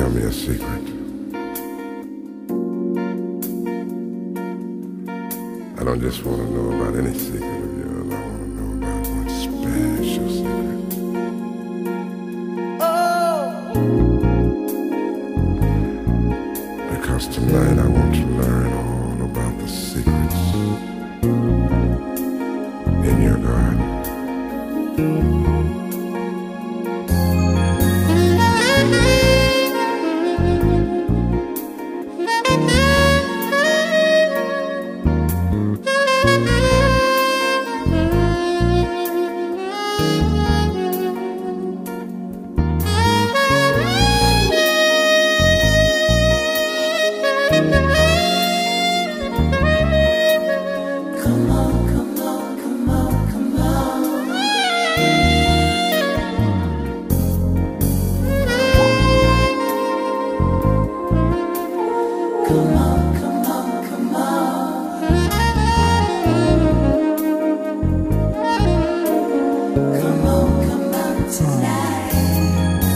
tell me a secret. I don't just want to know about any secret tonight.